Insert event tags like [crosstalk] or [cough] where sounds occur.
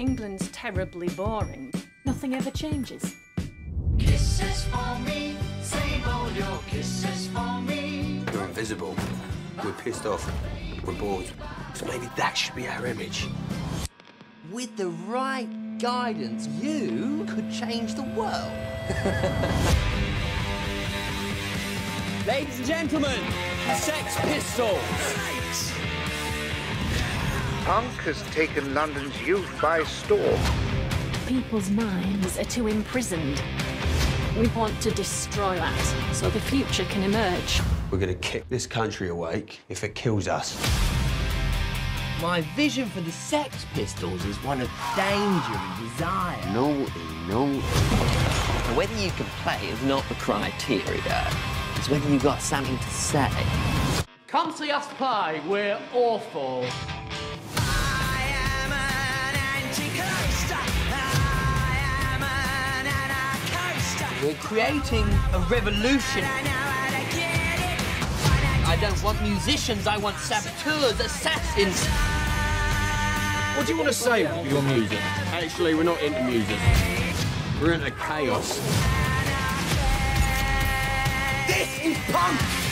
England's terribly boring. Nothing ever changes. Kisses for me, save all your kisses for me. You're invisible. We're pissed off. We're bored. So maybe that should be our image. With the right guidance, you could change the world. [laughs] Ladies and gentlemen, Sex Pistols. Punk has taken London's youth by storm. People's minds are too imprisoned. We want to destroy that so the future can emerge. We're gonna kick this country awake if it kills us. My vision for the Sex Pistols is one of danger and desire. Naughty, naughty. Whether you can play is not the criteria. It's whether you've got something to say. Come see us play. We're awful. We're creating a revolution. I don't want musicians, I want saboteurs, assassins. What do you want to say with your music? Actually, we're not into music. We're into chaos. This is punk!